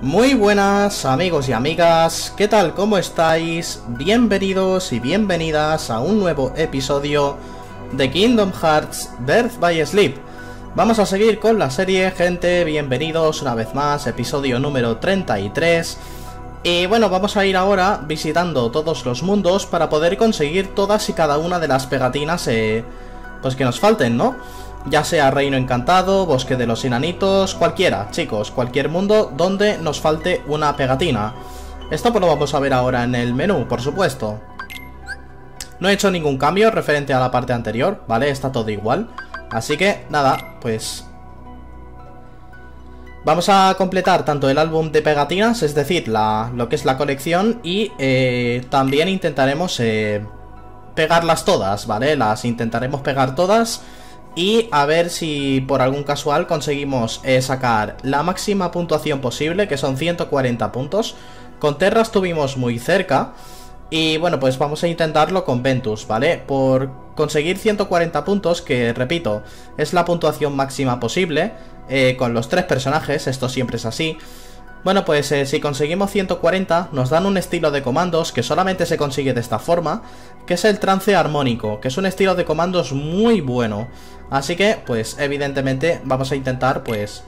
Muy buenas amigos y amigas, ¿qué tal? ¿Cómo estáis? Bienvenidos y bienvenidas a un nuevo episodio de Kingdom Hearts Birth by Sleep. Vamos a seguir con la serie, gente, bienvenidos una vez más, episodio número 33. Y bueno, vamos a ir ahora visitando todos los mundos para poder conseguir todas y cada una de las pegatinas eh, pues que nos falten, ¿no? Ya sea Reino Encantado, Bosque de los Enanitos, cualquiera, chicos, cualquier mundo donde nos falte una pegatina. Esto pues lo vamos a ver ahora en el menú, por supuesto. No he hecho ningún cambio referente a la parte anterior, ¿vale? Está todo igual. Así que, nada, pues... Vamos a completar tanto el álbum de pegatinas, es decir, la, lo que es la colección, y eh, también intentaremos eh, pegarlas todas, ¿vale? Las intentaremos pegar todas y a ver si por algún casual conseguimos eh, sacar la máxima puntuación posible, que son 140 puntos. Con Terra estuvimos muy cerca. Y bueno, pues vamos a intentarlo con Ventus, ¿vale? Por conseguir 140 puntos, que repito, es la puntuación máxima posible, eh, con los tres personajes, esto siempre es así. Bueno, pues eh, si conseguimos 140, nos dan un estilo de comandos que solamente se consigue de esta forma, que es el trance armónico, que es un estilo de comandos muy bueno. Así que, pues, evidentemente, vamos a intentar, pues,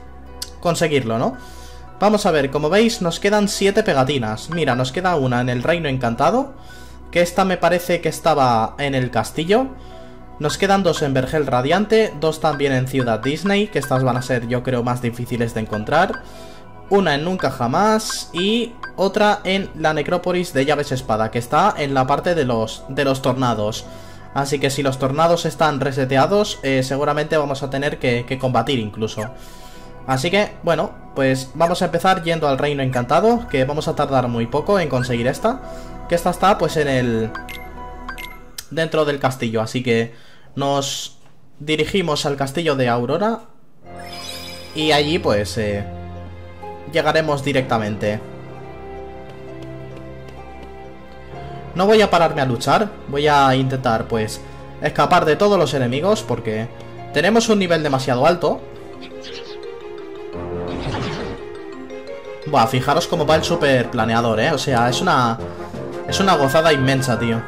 conseguirlo, ¿no? Vamos a ver, como veis, nos quedan 7 pegatinas. Mira, nos queda una en el Reino Encantado, que esta me parece que estaba en el castillo. Nos quedan dos en Vergel Radiante, dos también en Ciudad Disney, que estas van a ser, yo creo, más difíciles de encontrar una en Nunca Jamás y otra en la Necrópolis de Llaves Espada, que está en la parte de los, de los tornados. Así que si los tornados están reseteados, eh, seguramente vamos a tener que, que, combatir incluso. Así que, bueno, pues vamos a empezar yendo al Reino Encantado, que vamos a tardar muy poco en conseguir esta. Que esta está, pues, en el... dentro del castillo, así que nos dirigimos al castillo de Aurora. Y allí, pues, eh, llegaremos directamente. No voy a pararme a luchar, voy a intentar, pues, escapar de todos los enemigos porque tenemos un nivel demasiado alto. Buah, fijaros cómo va el super planeador, ¿eh? O sea, es una... Es una gozada inmensa, tío.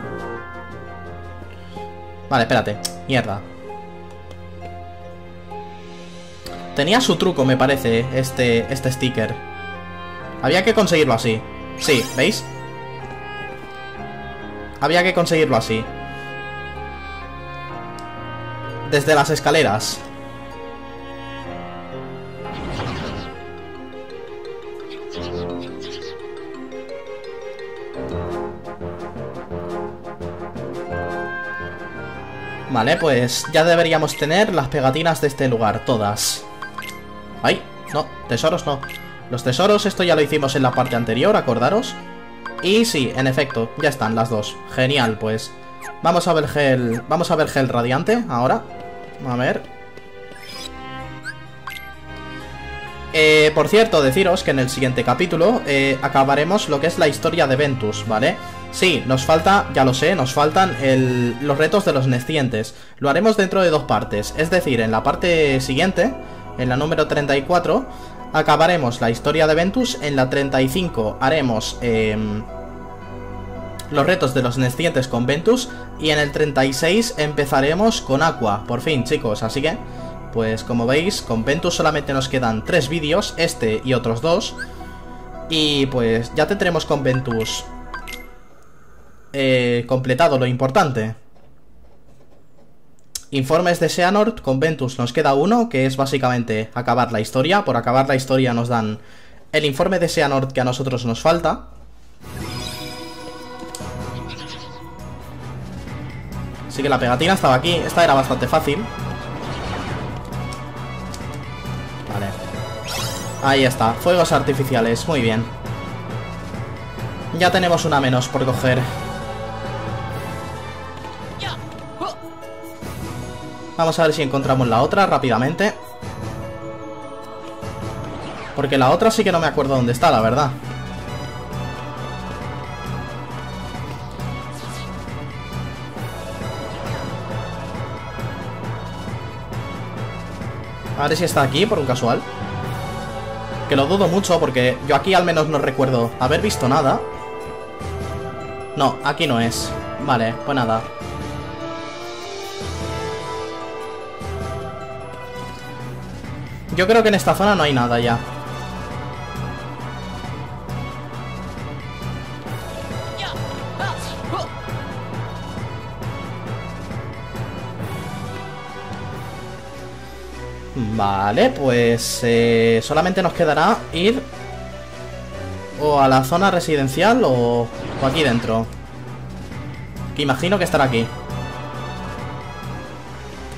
Vale, espérate. Mierda. Tenía su truco, me parece, este, este sticker. Había que conseguirlo así. Sí, ¿veis? Había que conseguirlo así. Desde las escaleras. Vale, pues ya deberíamos tener las pegatinas de este lugar, todas. No, tesoros no. Los tesoros, esto ya lo hicimos en la parte anterior, acordaros. Y sí, en efecto, ya están las dos. Genial, pues. Vamos a ver gel... Vamos a ver gel radiante ahora. A ver. Eh, por cierto, deciros que en el siguiente capítulo eh, acabaremos lo que es la historia de Ventus, ¿vale? Sí, nos falta, ya lo sé, nos faltan los retos de los nescientes. Lo haremos dentro de dos partes, es decir, en la parte siguiente en la número 34 acabaremos la historia de Ventus. En la 35 haremos em, los retos de los nescientes con Ventus. Y en el 36 empezaremos con Aqua. Por fin, chicos. Así que, pues como veis, con Ventus solamente nos quedan tres vídeos. Este y otros dos. Y pues ya tendremos con Ventus eh, completado lo importante. Informes de Seanort, con Ventus nos queda uno, que es básicamente acabar la historia. Por acabar la historia nos dan el informe de Seanort que a nosotros nos falta. Así que la pegatina estaba aquí. Esta era bastante fácil. Vale. Ahí está. Fuegos artificiales. Muy bien. Ya tenemos una menos por coger. Vamos a ver si encontramos la otra rápidamente. Porque la otra sí que no me acuerdo dónde está, la verdad. A ver si está aquí, por un casual. Que lo dudo mucho porque yo aquí al menos no recuerdo haber visto nada. No, aquí no es. Vale, pues nada. Yo creo que en esta zona no hay nada ya. Vale, pues eh, solamente nos quedará ir o a la zona residencial o, o aquí dentro. Que imagino que estará aquí.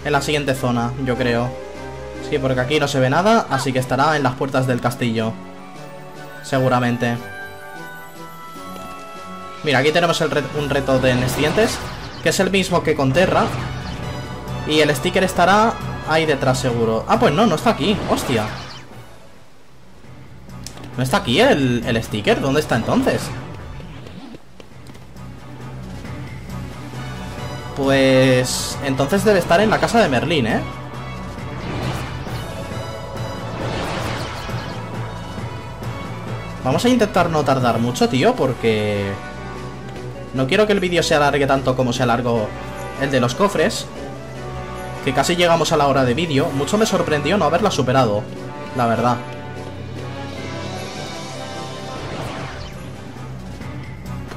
En la siguiente zona, yo creo. Porque aquí no se ve nada, así que estará en las puertas del castillo. Seguramente. Mira, aquí tenemos un reto de Nescientes, que es el mismo que con Terra. Y el sticker estará ahí detrás seguro. Ah, pues no, no está aquí. Hostia. ¿No está aquí el, el sticker? ¿Dónde está entonces? Pues... Entonces debe estar en la casa de Merlín, ¿eh? Vamos a intentar no tardar mucho, tío, porque... No quiero que el vídeo se alargue tanto como se alargó el de los cofres. Que casi llegamos a la hora de vídeo. Mucho me sorprendió no haberla superado, la verdad.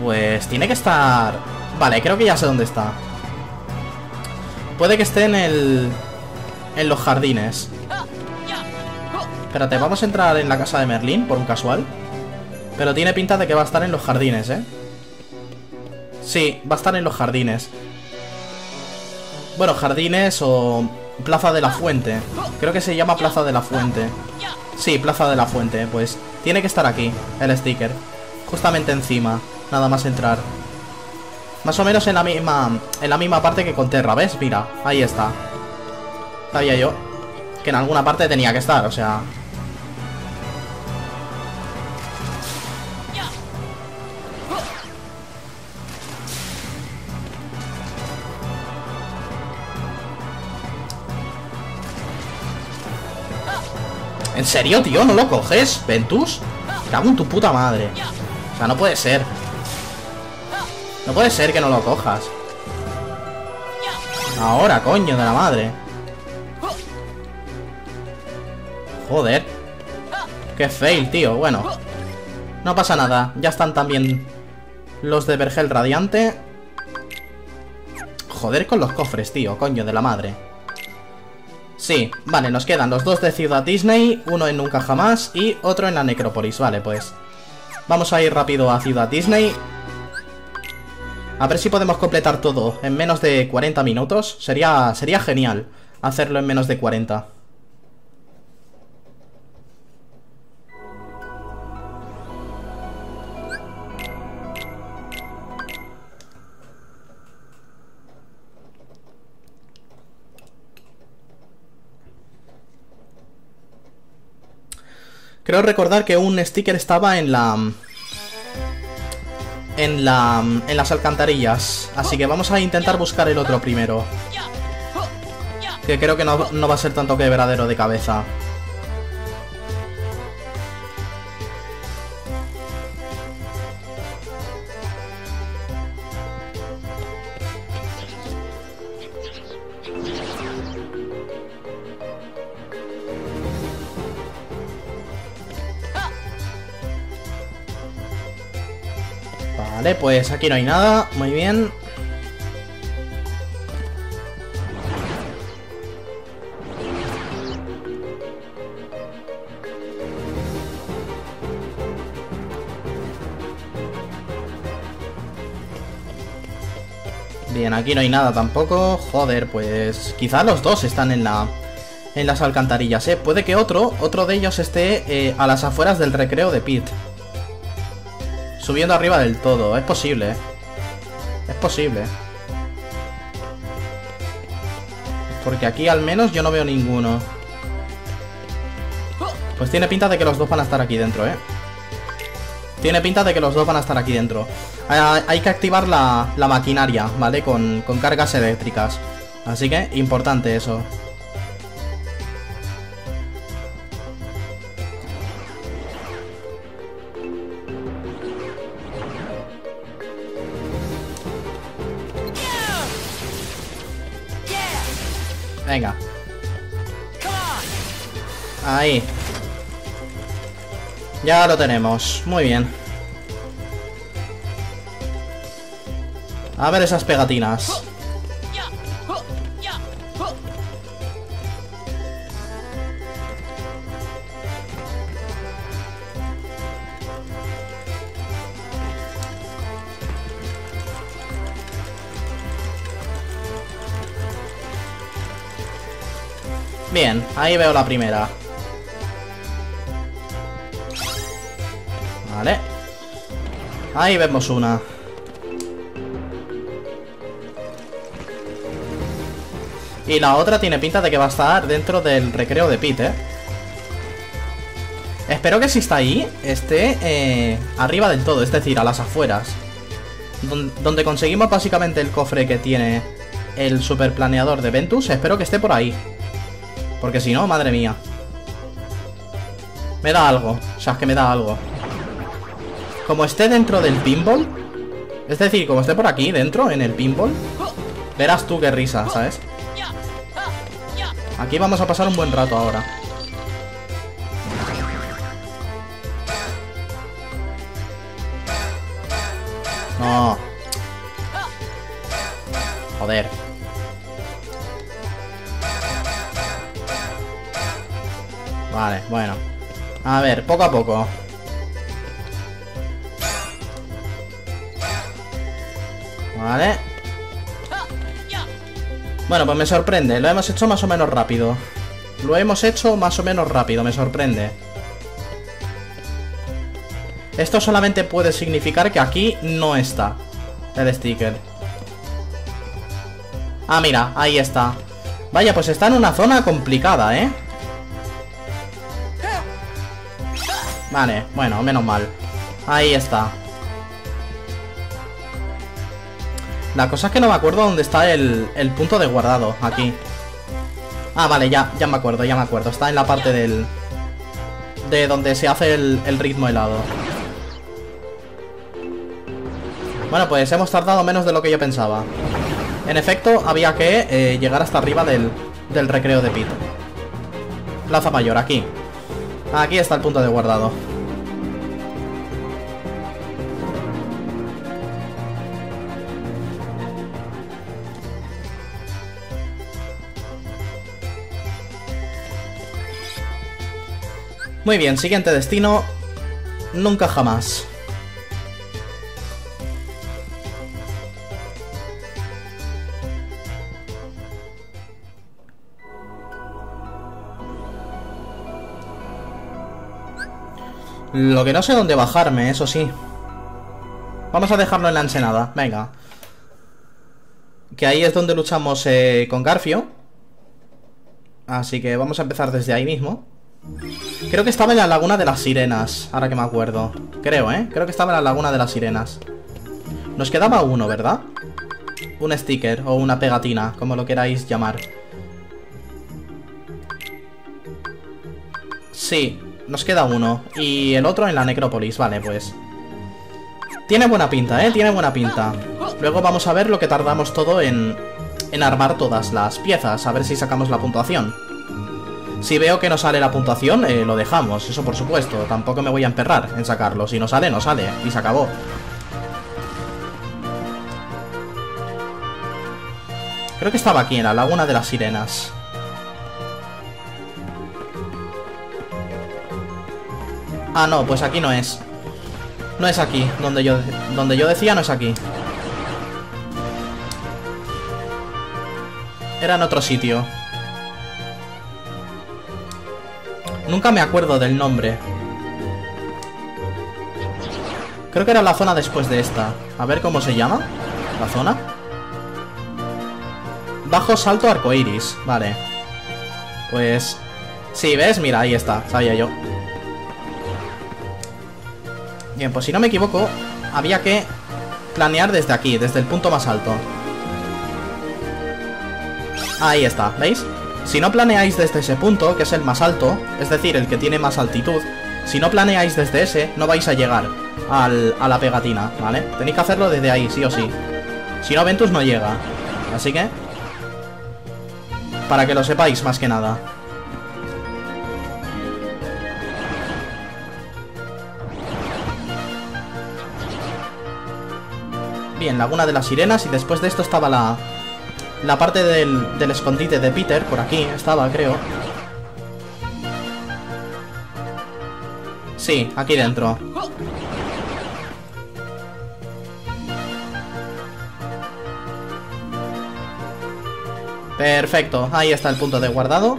Pues tiene que estar... Vale, creo que ya sé dónde está. Puede que esté en el... En los jardines. Espérate, vamos a entrar en la casa de Merlín, por un casual. Pero tiene pinta de que va a estar en los jardines, ¿eh? Sí, va a estar en los jardines. Bueno, jardines o... Plaza de la Fuente. Creo que se llama Plaza de la Fuente. Sí, Plaza de la Fuente, pues tiene que estar aquí, el sticker. Justamente encima, nada más entrar. Más o menos en la misma en la misma parte que con Terra, ¿ves? Mira, ahí está. Sabía yo que en alguna parte tenía que estar, o sea... ¿En serio, tío? ¿No lo coges, Ventus? Cago en tu puta madre O sea, no puede ser no puede ser que no lo cojas. Ahora, coño de la madre. Joder. Qué fail, tío. Bueno. No pasa nada. Ya están también los de Vergel Radiante. Joder con los cofres, tío. Coño de la madre. Sí, vale, nos quedan los dos de Ciudad Disney, uno en Nunca Jamás y otro en la Necrópolis. Vale, pues. Vamos a ir rápido a Ciudad Disney. A ver si podemos completar todo en menos de 40 minutos. Sería, sería genial hacerlo en menos de 40. Creo recordar que un sticker estaba en la en, la, en las alcantarillas. Así que vamos a intentar buscar el otro primero. Que creo que no, no va a ser tanto que verdadero de cabeza. Vale, pues aquí no hay nada. Muy bien. Bien, aquí no hay nada tampoco. Joder, pues quizá los dos están en la en las alcantarillas, ¿eh? Puede que otro, otro de ellos esté eh, a las afueras del recreo de Pete. Subiendo arriba del todo. Es posible, ¿eh? Es posible. Porque aquí al menos yo no veo ninguno. Pues tiene pinta de que los dos van a estar aquí dentro, ¿eh? Tiene pinta de que los dos van a estar aquí dentro. Hay, que activar la, la maquinaria, ¿vale? Con, con cargas eléctricas. Así que, importante eso. Venga. Ahí. Ya lo tenemos. Muy bien. A ver esas pegatinas. Ahí veo la primera. Vale. Ahí vemos una. Y la otra tiene pinta de que va a estar dentro del recreo de Pete, ¿eh? Espero que si está ahí, esté eh, arriba del todo, es decir, a las afueras. Donde conseguimos básicamente el cofre que tiene el super planeador de Ventus, espero que esté por ahí. Porque si no, madre mía. Me da algo, o sea, es que me da algo. Como esté dentro del pinball, es decir, como esté por aquí dentro, en el pinball, verás tú qué risa, ¿sabes? Aquí vamos a pasar un buen rato ahora. No. Joder. Vale, bueno. A ver, poco a poco. Vale. Bueno, pues me sorprende. Lo hemos hecho más o menos rápido. Lo hemos hecho más o menos rápido, me sorprende. Esto solamente puede significar que aquí no está el sticker. Ah, mira, ahí está. Vaya, pues está en una zona complicada, ¿eh? Vale, bueno, menos mal. Ahí está. La cosa es que no me acuerdo dónde está el, punto de guardado, aquí. Ah, vale, ya, ya me acuerdo, ya me acuerdo. Está en la parte del... De donde se hace el, ritmo helado. Bueno, pues hemos tardado menos de lo que yo pensaba. En efecto, había que eh, llegar hasta arriba del, del recreo de Pete. Plaza Mayor, aquí. Aquí está el punto de guardado. Muy bien, siguiente destino. Nunca jamás. Lo que no sé dónde bajarme, eso sí. Vamos a dejarlo en la ensenada, venga. Que ahí es donde luchamos eh, con Garfio. Así que vamos a empezar desde ahí mismo. Creo que estaba en la laguna de las sirenas, ahora que me acuerdo. Creo, ¿eh? Creo que estaba en la laguna de las sirenas. Nos quedaba uno, ¿verdad? Un sticker o una pegatina, como lo queráis llamar. Sí, nos queda uno. Y el otro en la necrópolis, vale, pues. Tiene buena pinta, ¿eh? Tiene buena pinta. Luego vamos a ver lo que tardamos todo en, en armar todas las piezas, a ver si sacamos la puntuación. Si veo que no sale la puntuación, eh, lo dejamos, eso por supuesto. Tampoco me voy a emperrar en sacarlo. Si no sale, no sale. Y se acabó. Creo que estaba aquí, en la Laguna de las Sirenas. Ah, no, pues aquí no es. No es aquí. Donde yo, donde yo decía no es aquí. Era en otro sitio. Nunca me acuerdo del nombre. Creo que era la zona después de esta. A ver cómo se llama. ¿La zona? Bajo salto arcoiris. Vale. Pues... Sí, ¿ves? Mira, ahí está. Sabía yo. Bien, pues si no me equivoco, había que planear desde aquí, desde el punto más alto. Ahí está, ¿veis? Si no planeáis desde ese punto, que es el más alto, es decir, el que tiene más altitud, si no planeáis desde ese, no vais a llegar al, a la pegatina, ¿vale? Tenéis que hacerlo desde ahí, sí o sí. Si no, Ventus no llega. Así que... Para que lo sepáis, más que nada. Bien, Laguna de las Sirenas y después de esto estaba la, la parte del escondite de Peter, por aquí estaba, creo. Sí, aquí dentro. Perfecto, ahí está el punto de guardado.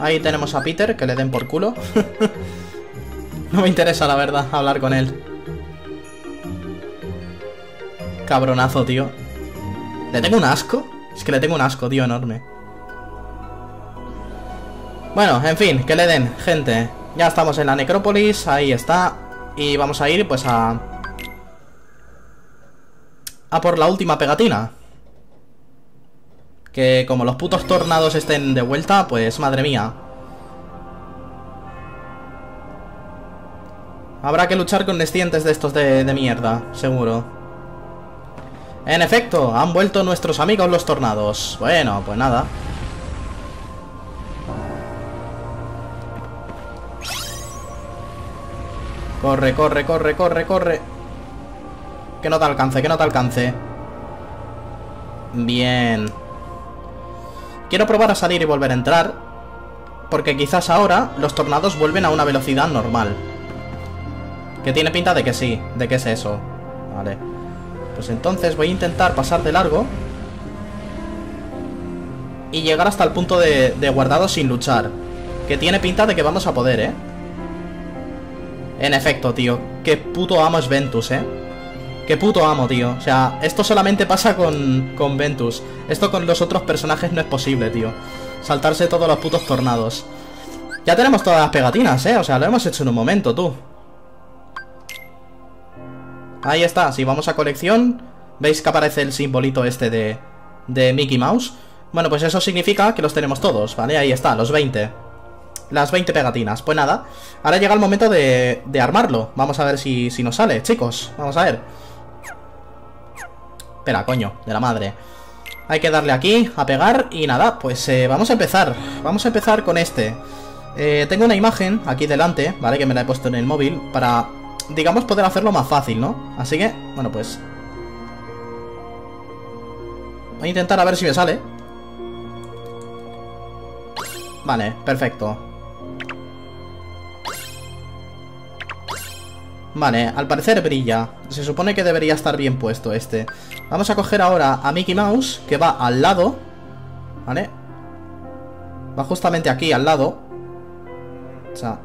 Ahí tenemos a Peter, que le den por culo. no me interesa, la verdad, hablar con él. Cabronazo, tío. ¿Le tengo un asco? Es que le tengo un asco, tío, enorme. Bueno, en fin, que le den, gente. Ya estamos en la necrópolis, ahí está. Y vamos a ir, pues, a... A por la última pegatina. Que como los putos tornados estén de vuelta, pues madre mía. Habrá que luchar con descientes de estos de, de mierda, seguro. En efecto, han vuelto nuestros amigos los tornados. Bueno, pues nada. Corre, corre, corre, corre, corre. Que no te alcance, que no te alcance. Bien. Quiero probar a salir y volver a entrar. Porque quizás ahora los tornados vuelven a una velocidad normal. Que tiene pinta de que sí, de que es eso. Vale. Pues entonces voy a intentar pasar de largo. Y llegar hasta el punto de, guardado sin luchar. Que tiene pinta de que vamos a poder, ¿eh? En efecto, tío. Qué puto amo es Ventus, ¿eh? Qué puto amo, tío. O sea, esto solamente pasa con, con Ventus. Esto con los otros personajes no es posible, tío. Saltarse todos los putos tornados. Ya tenemos todas las pegatinas, ¿eh? O sea, lo hemos hecho en un momento, tú. Ahí está. Si vamos a colección, ¿veis que aparece el simbolito este de, de Mickey Mouse? Bueno, pues eso significa que los tenemos todos, ¿vale? Ahí está, los 20. Las 20 pegatinas. Pues nada, ahora llega el momento de, de armarlo. Vamos a ver si, si nos sale, chicos. Vamos a ver. Espera, coño, de la madre Hay que darle aquí, a pegar Y nada, pues eh, vamos a empezar Vamos a empezar con este eh, Tengo una imagen aquí delante, ¿vale? Que me la he puesto en el móvil Para, digamos, poder hacerlo más fácil, ¿no? Así que, bueno, pues. Voy a intentar a ver si me sale. Vale, perfecto. Vale, al parecer brilla. Se supone que debería estar bien puesto este. Vamos a coger ahora a Mickey Mouse Que va al lado. ¿Vale? Va justamente aquí, al lado. O sea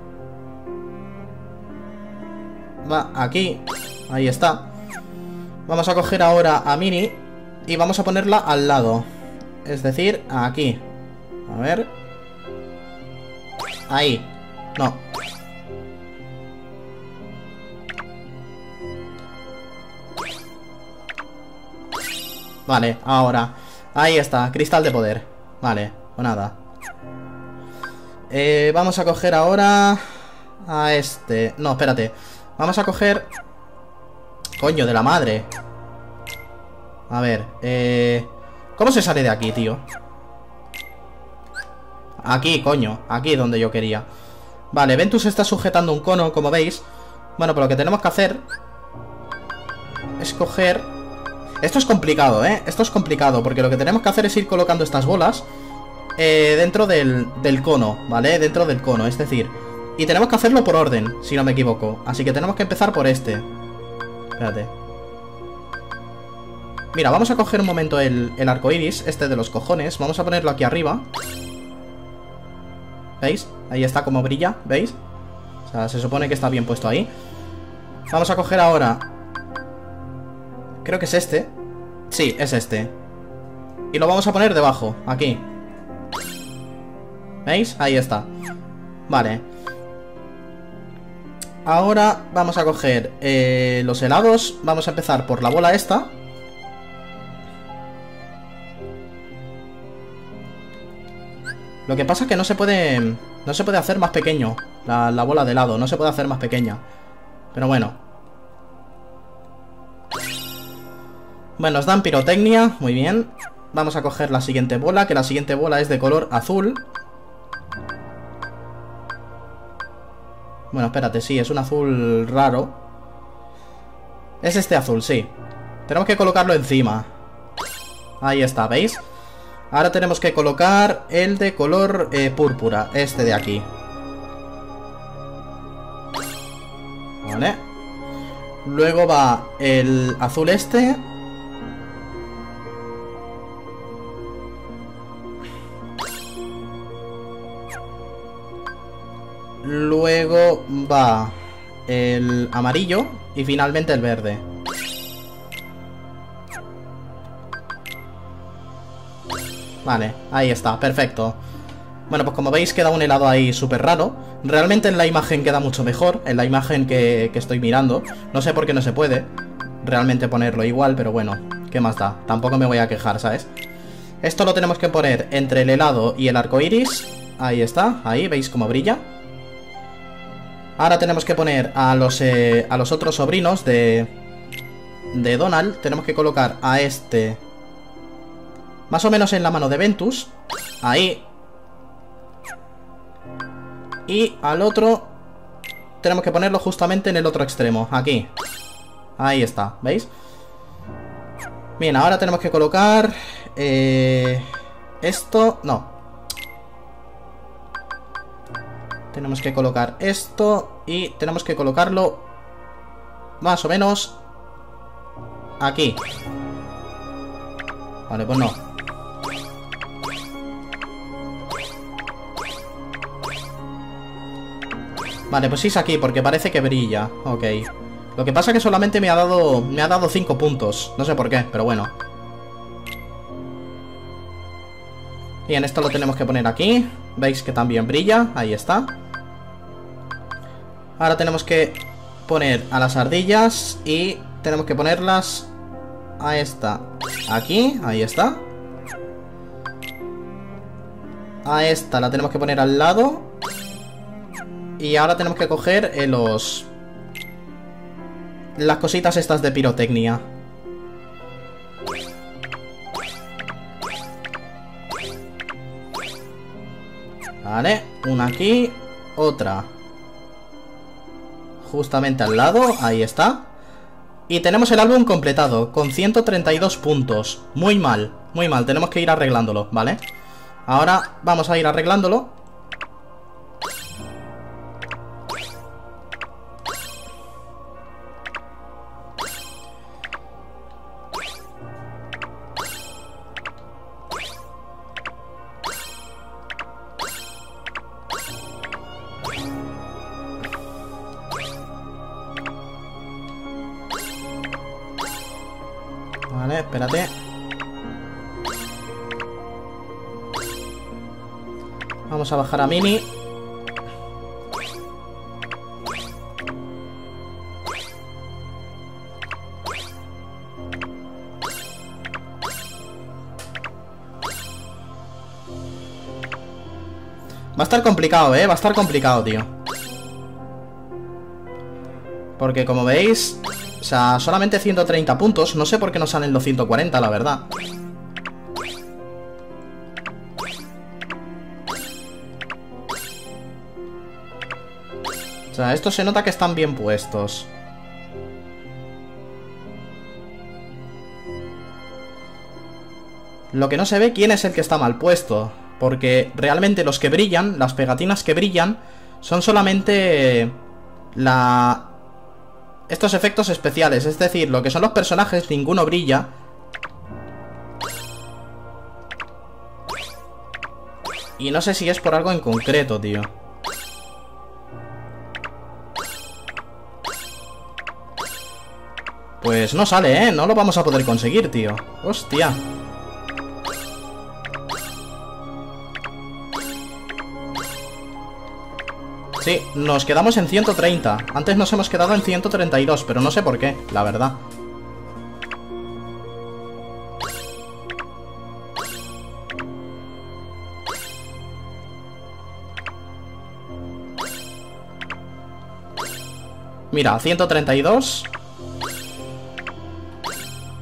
Va aquí. Ahí está. Vamos a coger ahora a Minnie Y vamos a ponerla al lado. Es decir, aquí. A ver. Ahí. No. Vale, ahora. Ahí está, cristal de poder. Vale, o nada. Eh, Vamos a coger ahora A este. No, espérate Vamos a coger Coño, de la madre A ver, eh... ¿Cómo se sale de aquí, tío? Aquí, coño Aquí donde yo quería Vale, Ventus está sujetando un cono, como veis Bueno, pues lo que tenemos que hacer Es coger esto es complicado, ¿eh? Esto es complicado, porque lo que tenemos que hacer es ir colocando estas bolas eh, dentro del, del cono, ¿vale? Dentro del cono, es decir... Y tenemos que hacerlo por orden, si no me equivoco. Así que tenemos que empezar por este. Espérate. Mira, vamos a coger un momento el, el arco iris, este de los cojones. Vamos a ponerlo aquí arriba. ¿Veis? Ahí está como brilla, ¿veis? O sea, se supone que está bien puesto ahí. Vamos a coger ahora Creo que es este Sí, es este Y lo vamos a poner debajo, aquí ¿Veis? Ahí está Vale Ahora vamos a coger eh, los helados. Vamos a empezar por la bola esta. Lo que pasa es que no se puede No se puede hacer más pequeño la, la bola de helado, no se puede hacer más pequeña. Pero bueno. Bueno, nos dan pirotecnia, muy bien. Vamos a coger la siguiente bola, que la siguiente bola es de color azul. Bueno, espérate, sí, es un azul raro. Es este azul, sí. Tenemos que colocarlo encima. Ahí está, ¿veis? Ahora tenemos que colocar el de color eh, púrpura, este de aquí. Vale. Luego va el azul este. Luego va el amarillo y finalmente el verde. Vale, ahí está, perfecto. Bueno, pues como veis queda un helado ahí súper raro. Realmente en la imagen queda mucho mejor, en la imagen que, estoy mirando. No sé por qué no se puede realmente ponerlo igual, pero bueno, ¿qué más da? Tampoco me voy a quejar, ¿sabes? Esto lo tenemos que poner entre el helado y el arco iris. Ahí está, ahí, ¿veis cómo brilla? Ahora tenemos que poner a los, eh, a los otros sobrinos de, de Donald. Tenemos que colocar a este más o menos en la mano de Ventus. Ahí. Y al otro tenemos que ponerlo justamente en el otro extremo, aquí. Ahí está, ¿veis? Bien, ahora tenemos que colocar... Eh, esto... No, Tenemos que colocar esto y tenemos que colocarlo más o menos aquí. Vale, pues no. Vale, pues sí es aquí, porque parece que brilla. Ok. Lo que pasa es que solamente me ha dado... Me ha dado 5 puntos. No sé por qué, pero bueno. Bien, esto lo tenemos que poner aquí. Veis que también brilla. Ahí está. Ahora tenemos que poner a las ardillas y tenemos que ponerlas a esta aquí. Ahí está. A esta la tenemos que poner al lado. Y ahora tenemos que coger eh, los... Las cositas estas de pirotecnia. Vale, una aquí, otra. Justamente al lado, ahí está. Y tenemos el álbum completado, con 132 puntos. Muy mal, muy mal, tenemos que ir arreglándolo, ¿vale? Ahora vamos a ir arreglándolo Vamos a bajar a Mini. Va a estar complicado, ¿eh? Va a estar complicado, tío. Porque como veis, o sea, solamente 130 puntos. No sé por qué no salen los 140, la verdad. Sea, esto se nota que están bien puestos. Lo que no se ve quién es el que está mal puesto. Porque realmente los que brillan, las pegatinas que brillan, son solamente la, estos efectos especiales. Es decir, lo que son los personajes, ninguno brilla. Y no sé si es por algo en concreto, tío. Pues no sale, ¿eh? No lo vamos a poder conseguir, tío. Hostia. Sí, nos quedamos en 130. Antes nos hemos quedado en 132, pero no sé por qué, la verdad. Mira, 132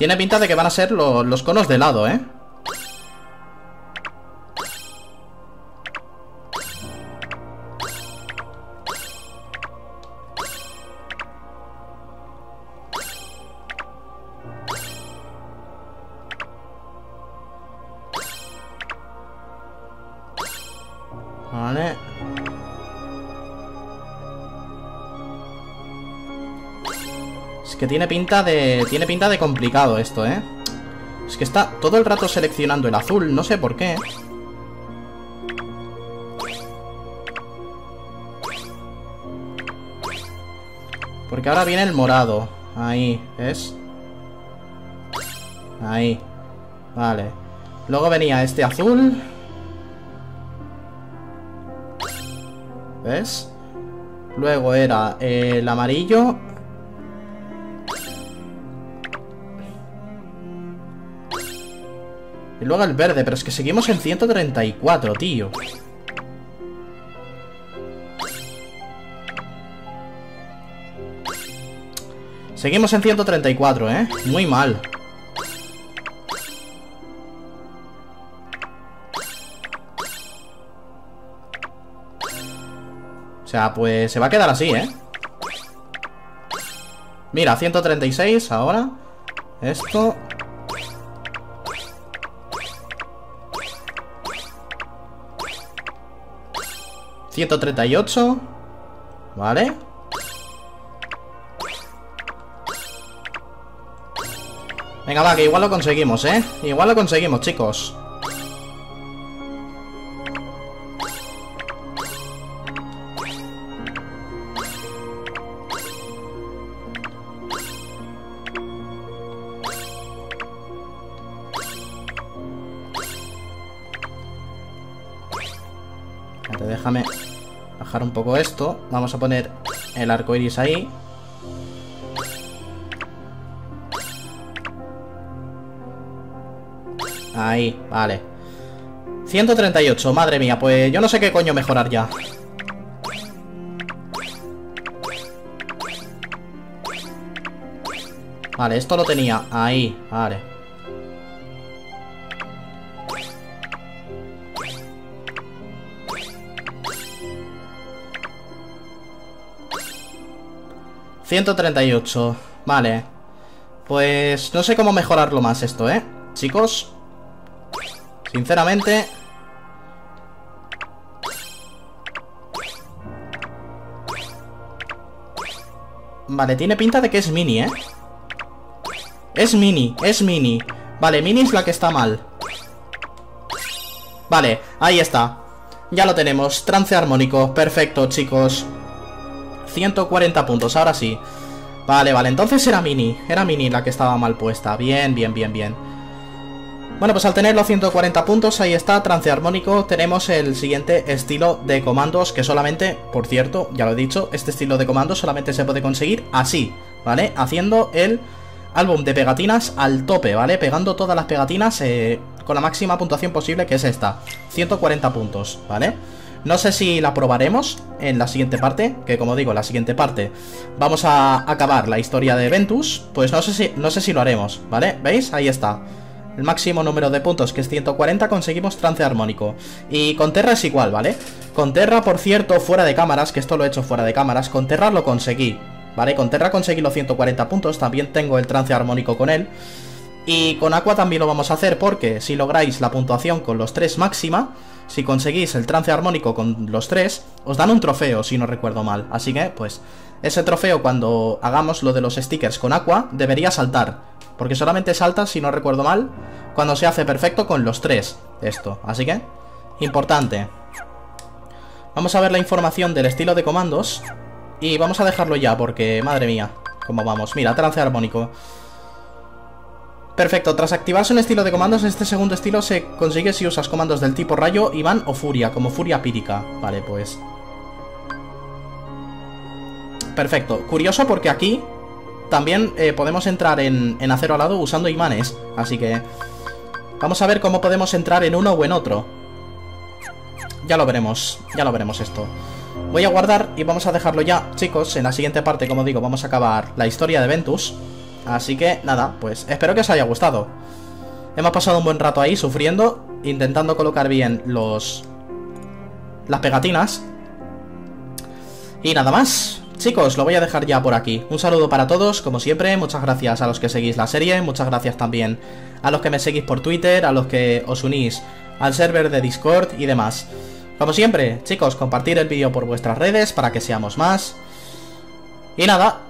Tiene pinta de que van a ser los conos de helado, ¿eh? Que tiene pinta de... Tiene pinta de complicado esto, ¿eh? Es que está todo el rato seleccionando el azul, no sé por qué. Porque ahora viene el morado. Ahí, ¿ves? Ahí. Vale. Luego venía este azul. ¿Ves? Luego era el amarillo. Luego el verde, pero es que seguimos en 134, tío. Seguimos en 134, ¿eh? Muy mal. O sea, pues se va a quedar así, ¿eh? Mira, 136 ahora. Esto... 138 Vale. Venga, va, que igual lo conseguimos, ¿eh? Igual lo conseguimos, chicos poco esto. Vamos a poner el arco iris ahí. Ahí, vale 138, madre mía Pues yo no sé qué coño mejorar ya Vale, esto lo tenía Ahí, vale 138. Vale. Pues no sé cómo mejorarlo más esto, ¿eh? Chicos. Sinceramente... Vale, tiene pinta de que es mini, ¿eh? Es mini, es mini Vale, mini es la que está mal Vale, ahí está Ya lo tenemos, trance armónico Perfecto, chicos 140 puntos, ahora sí Vale, vale, entonces era Mini Era Mini la que estaba mal puesta Bien, bien, bien, bien Bueno, pues al tener los 140 puntos, ahí está, trance armónico Tenemos el siguiente estilo de comandos Que solamente, por cierto, ya lo he dicho Este estilo de comandos solamente se puede conseguir así ¿Vale? Haciendo el álbum de pegatinas al tope, ¿vale? Pegando todas las pegatinas eh, con la máxima puntuación posible que es esta 140 puntos, ¿vale? vale no sé si la probaremos en la siguiente parte, que como digo, la siguiente parte vamos a acabar la historia de Ventus, pues no sé si, no sé si lo haremos, ¿vale? ¿Veis? Ahí está. El máximo número de puntos, que es 140, conseguimos trance armónico. Y con Terra es igual, ¿vale? Con Terra, por cierto, fuera de cámaras, que esto lo he hecho fuera de cámaras, con Terra lo conseguí, ¿vale? Con Terra conseguí los 140 puntos, también tengo el trance armónico con él. Y con Aqua también lo vamos a hacer porque si lográis la puntuación con los 3 máxima, si conseguís el trance armónico con los 3, os dan un trofeo, si no recuerdo mal. Así que, pues, ese trofeo cuando hagamos lo de los stickers con Aqua, debería saltar. Porque solamente salta, si no recuerdo mal, cuando se hace perfecto con los 3. Esto, así que, importante. Vamos a ver la información del estilo de comandos. Y vamos a dejarlo ya, porque, madre mía, cómo vamos. Mira, trance armónico. Perfecto, tras activarse un estilo de comandos, este segundo estilo se consigue si usas comandos del tipo rayo, Iván o furia, como furia pírica. Vale, pues... Perfecto, curioso porque aquí también eh, podemos entrar en, en acero alado usando imanes, así que... Vamos a ver cómo podemos entrar en uno o en otro. Ya lo veremos, ya lo veremos esto. Voy a guardar y vamos a dejarlo ya, chicos. En la siguiente parte, como digo, vamos a acabar la historia de Ventus. Así que, nada, pues espero que os haya gustado. Hemos pasado un buen rato ahí sufriendo, intentando colocar bien los... Las pegatinas. Y nada más. Chicos, lo voy a dejar ya por aquí. Un saludo para todos, como siempre. Muchas gracias a los que seguís la serie. Muchas gracias también a los que me seguís por Twitter, a los que os unís al server de Discord y demás. Como siempre, chicos, compartir el vídeo por vuestras redes para que seamos más. Y nada,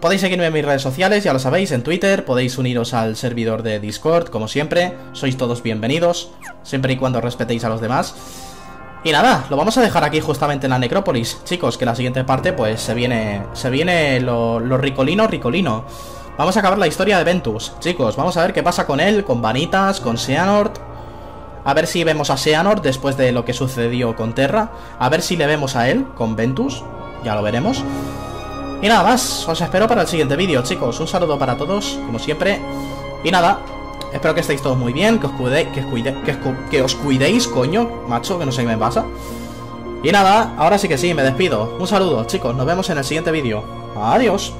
Podéis seguirme en mis redes sociales, ya lo sabéis, en Twitter, podéis uniros al servidor de Discord, como siempre, sois todos bienvenidos, siempre y cuando respetéis a los demás. Y nada, lo vamos a dejar aquí justamente en la necrópolis, chicos, que la siguiente parte pues se viene, se viene lo, lo ricolino, ricolino. Vamos a acabar la historia de Ventus, chicos, vamos a ver qué pasa con él, con Vanitas, con Seanort. A ver si vemos a Seanort después de lo que sucedió con Terra. A ver si le vemos a él con Ventus, ya lo veremos. Y nada más, os espero para el siguiente vídeo, chicos. Un saludo para todos, como siempre. Y nada, espero que estéis todos muy bien, que os cuidéis, que, os que, os cuidéis, coño, macho, que no sé qué me pasa. Y nada, ahora sí que sí, me despido. Un saludo, chicos, nos vemos en el siguiente vídeo. Adiós.